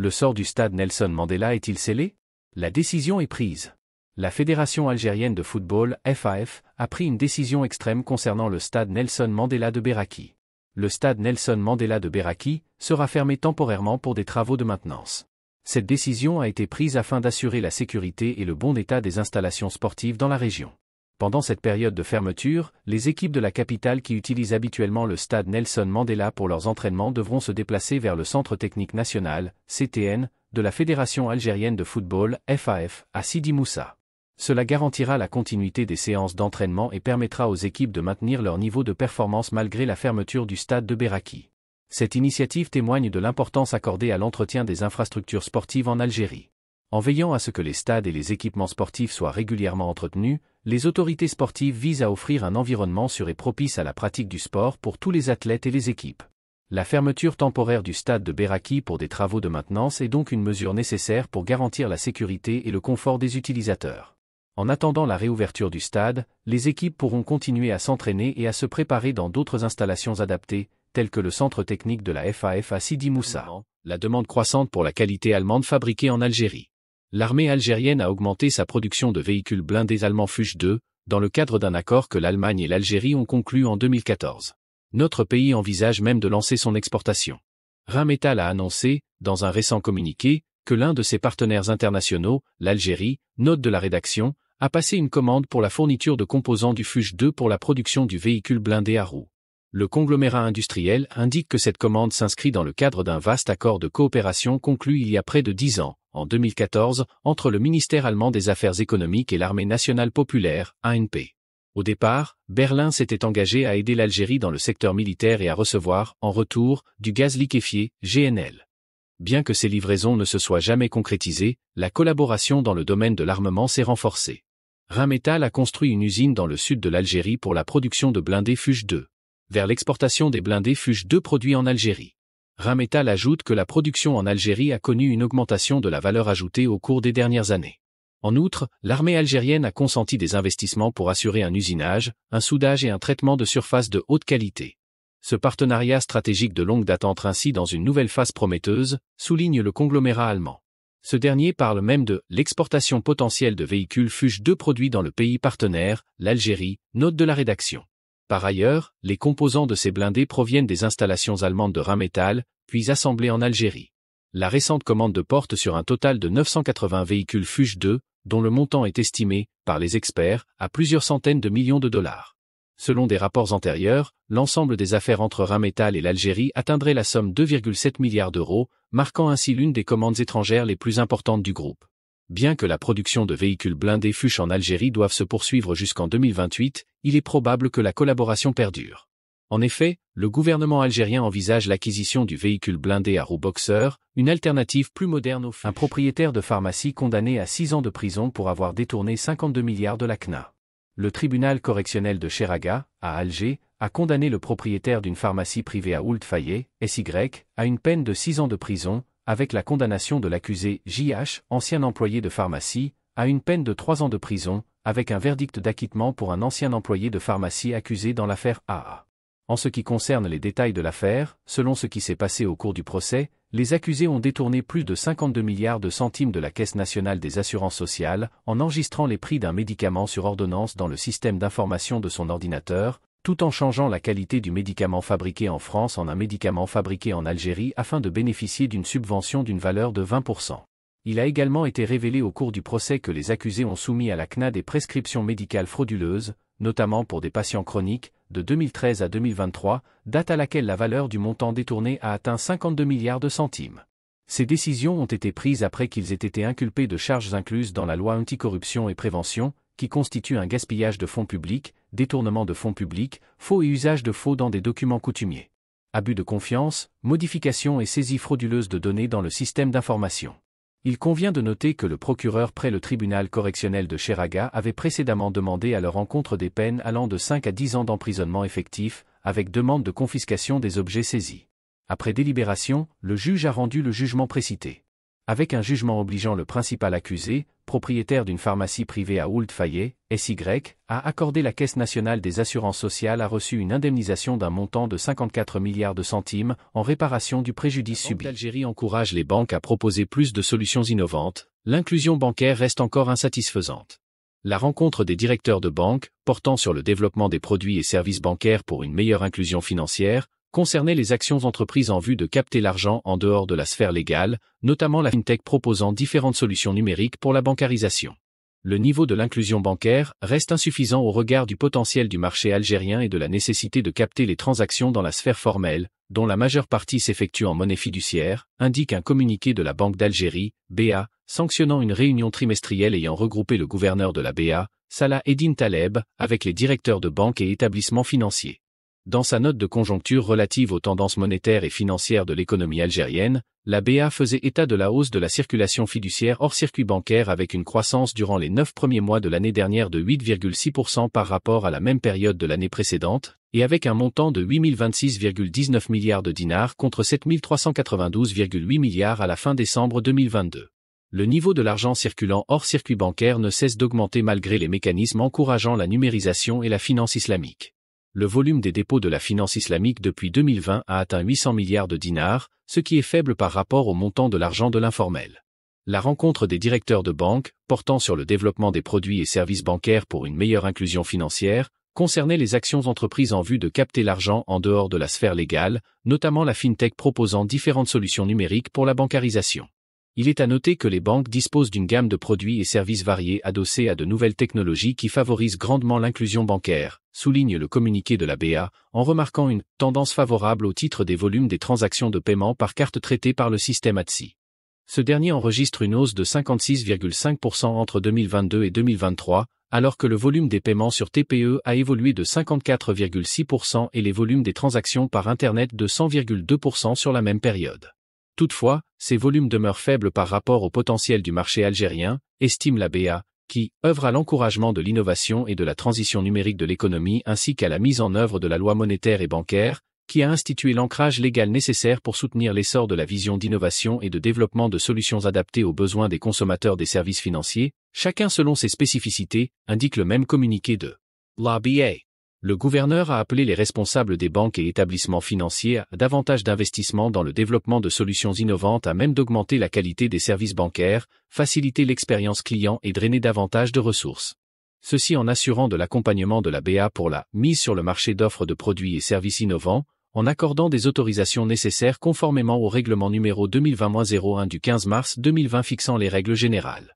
Le sort du stade Nelson Mandela est-il scellé? La décision est prise. La Fédération algérienne de football, FAF, a pris une décision extrême concernant le stade Nelson Mandela de Beraki. Le stade Nelson Mandela de Beraki sera fermé temporairement pour des travaux de maintenance. Cette décision a été prise afin d'assurer la sécurité et le bon état des installations sportives dans la région. Pendant cette période de fermeture, les équipes de la capitale qui utilisent habituellement le stade Nelson Mandela pour leurs entraînements devront se déplacer vers le Centre technique national, CTN, de la Fédération algérienne de football, FAF, à Sidi Moussa. Cela garantira la continuité des séances d'entraînement et permettra aux équipes de maintenir leur niveau de performance malgré la fermeture du stade de Beraki. Cette initiative témoigne de l'importance accordée à l'entretien des infrastructures sportives en Algérie. En veillant à ce que les stades et les équipements sportifs soient régulièrement entretenus, les autorités sportives visent à offrir un environnement sûr et propice à la pratique du sport pour tous les athlètes et les équipes. La fermeture temporaire du stade de Beraki pour des travaux de maintenance est donc une mesure nécessaire pour garantir la sécurité et le confort des utilisateurs. En attendant la réouverture du stade, les équipes pourront continuer à s'entraîner et à se préparer dans d'autres installations adaptées, tels que le centre technique de la FAF à Sidi Moussa. La demande croissante pour la qualité allemande fabriquée en Algérie. L'armée algérienne a augmenté sa production de véhicules blindés allemands Fuchs 2, dans le cadre d'un accord que l'Allemagne et l'Algérie ont conclu en 2014. Notre pays envisage même de lancer son exportation. Rheinmetall a annoncé, dans un récent communiqué, que l'un de ses partenaires internationaux, l'Algérie, note de la rédaction, a passé une commande pour la fourniture de composants du Fuchs 2 pour la production du véhicule blindé à roues le conglomérat industriel indique que cette commande s'inscrit dans le cadre d'un vaste accord de coopération conclu il y a près de dix ans, en 2014, entre le ministère allemand des Affaires économiques et l'armée nationale populaire, ANP. Au départ, Berlin s'était engagé à aider l'Algérie dans le secteur militaire et à recevoir, en retour, du gaz liquéfié, GNL. Bien que ces livraisons ne se soient jamais concrétisées, la collaboration dans le domaine de l'armement s'est renforcée. Rheinmetall a construit une usine dans le sud de l'Algérie pour la production de blindés Fuchs 2 vers l'exportation des blindés Fuchs 2 produits en Algérie. Rheinmetall ajoute que la production en Algérie a connu une augmentation de la valeur ajoutée au cours des dernières années. En outre, l'armée algérienne a consenti des investissements pour assurer un usinage, un soudage et un traitement de surface de haute qualité. Ce partenariat stratégique de longue date entre ainsi dans une nouvelle phase prometteuse, souligne le conglomérat allemand. Ce dernier parle même de l'exportation potentielle de véhicules Fuchs 2 produits dans le pays partenaire, l'Algérie, note de la rédaction. Par ailleurs, les composants de ces blindés proviennent des installations allemandes de Rheinmetall, puis assemblés en Algérie. La récente commande de porte sur un total de 980 véhicules Fuchs 2, dont le montant est estimé, par les experts, à plusieurs centaines de millions de dollars. Selon des rapports antérieurs, l'ensemble des affaires entre Rheinmetall et l'Algérie atteindrait la somme 2,7 milliards d'euros, marquant ainsi l'une des commandes étrangères les plus importantes du groupe. Bien que la production de véhicules blindés Fuchs en Algérie doive se poursuivre jusqu'en 2028, il est probable que la collaboration perdure. En effet, le gouvernement algérien envisage l'acquisition du véhicule blindé à roue boxer, une alternative plus moderne au Un propriétaire de pharmacie condamné à 6 ans de prison pour avoir détourné 52 milliards de la CNA. Le tribunal correctionnel de Cheraga, à Alger, a condamné le propriétaire d'une pharmacie privée à Ould Fayet, SY, à une peine de 6 ans de prison, avec la condamnation de l'accusé JH, ancien employé de pharmacie, à une peine de trois ans de prison, avec un verdict d'acquittement pour un ancien employé de pharmacie accusé dans l'affaire AA. En ce qui concerne les détails de l'affaire, selon ce qui s'est passé au cours du procès, les accusés ont détourné plus de 52 milliards de centimes de la Caisse nationale des assurances sociales en enregistrant les prix d'un médicament sur ordonnance dans le système d'information de son ordinateur, tout en changeant la qualité du médicament fabriqué en France en un médicament fabriqué en Algérie afin de bénéficier d'une subvention d'une valeur de 20%. Il a également été révélé au cours du procès que les accusés ont soumis à la CNA des prescriptions médicales frauduleuses, notamment pour des patients chroniques, de 2013 à 2023, date à laquelle la valeur du montant détourné a atteint 52 milliards de centimes. Ces décisions ont été prises après qu'ils aient été inculpés de charges incluses dans la loi anticorruption et prévention, qui constitue un gaspillage de fonds publics, détournement de fonds publics, faux et usage de faux dans des documents coutumiers. Abus de confiance, modification et saisie frauduleuse de données dans le système d'information. Il convient de noter que le procureur près le tribunal correctionnel de Cheraga avait précédemment demandé à leur encontre des peines allant de 5 à 10 ans d'emprisonnement effectif, avec demande de confiscation des objets saisis. Après délibération, le juge a rendu le jugement précité. Avec un jugement obligeant le principal accusé, propriétaire d'une pharmacie privée à Oult-Fayet, SY, à accorder la Caisse nationale des assurances sociales a reçu une indemnisation d'un montant de 54 milliards de centimes en réparation du préjudice subi. L'Algérie encourage les banques à proposer plus de solutions innovantes, l'inclusion bancaire reste encore insatisfaisante. La rencontre des directeurs de banques, portant sur le développement des produits et services bancaires pour une meilleure inclusion financière, concernait les actions entreprises en vue de capter l'argent en dehors de la sphère légale, notamment la FinTech proposant différentes solutions numériques pour la bancarisation. Le niveau de l'inclusion bancaire reste insuffisant au regard du potentiel du marché algérien et de la nécessité de capter les transactions dans la sphère formelle, dont la majeure partie s'effectue en monnaie fiduciaire, indique un communiqué de la Banque d'Algérie, BA, sanctionnant une réunion trimestrielle ayant regroupé le gouverneur de la BA, Salah Eddin Taleb, avec les directeurs de banques et établissements financiers. Dans sa note de conjoncture relative aux tendances monétaires et financières de l'économie algérienne, la BA faisait état de la hausse de la circulation fiduciaire hors circuit bancaire avec une croissance durant les neuf premiers mois de l'année dernière de 8,6% par rapport à la même période de l'année précédente, et avec un montant de 8026,19 milliards de dinars contre 7392,8 milliards à la fin décembre 2022. Le niveau de l'argent circulant hors circuit bancaire ne cesse d'augmenter malgré les mécanismes encourageant la numérisation et la finance islamique le volume des dépôts de la finance islamique depuis 2020 a atteint 800 milliards de dinars, ce qui est faible par rapport au montant de l'argent de l'informel. La rencontre des directeurs de banques, portant sur le développement des produits et services bancaires pour une meilleure inclusion financière, concernait les actions entreprises en vue de capter l'argent en dehors de la sphère légale, notamment la FinTech proposant différentes solutions numériques pour la bancarisation. Il est à noter que les banques disposent d'une gamme de produits et services variés adossés à de nouvelles technologies qui favorisent grandement l'inclusion bancaire, souligne le communiqué de la BA, en remarquant une tendance favorable au titre des volumes des transactions de paiement par carte traitées par le système ATSI. Ce dernier enregistre une hausse de 56,5% entre 2022 et 2023, alors que le volume des paiements sur TPE a évolué de 54,6% et les volumes des transactions par Internet de 100,2% sur la même période. Toutefois, ces volumes demeurent faibles par rapport au potentiel du marché algérien, estime la BA, qui œuvre à l'encouragement de l'innovation et de la transition numérique de l'économie ainsi qu'à la mise en œuvre de la loi monétaire et bancaire, qui a institué l'ancrage légal nécessaire pour soutenir l'essor de la vision d'innovation et de développement de solutions adaptées aux besoins des consommateurs des services financiers, chacun selon ses spécificités, indique le même communiqué de la BA. Le gouverneur a appelé les responsables des banques et établissements financiers à davantage d'investissement dans le développement de solutions innovantes à même d'augmenter la qualité des services bancaires, faciliter l'expérience client et drainer davantage de ressources. Ceci en assurant de l'accompagnement de la BA pour la mise sur le marché d'offres de produits et services innovants, en accordant des autorisations nécessaires conformément au règlement numéro 2020-01 du 15 mars 2020 fixant les règles générales.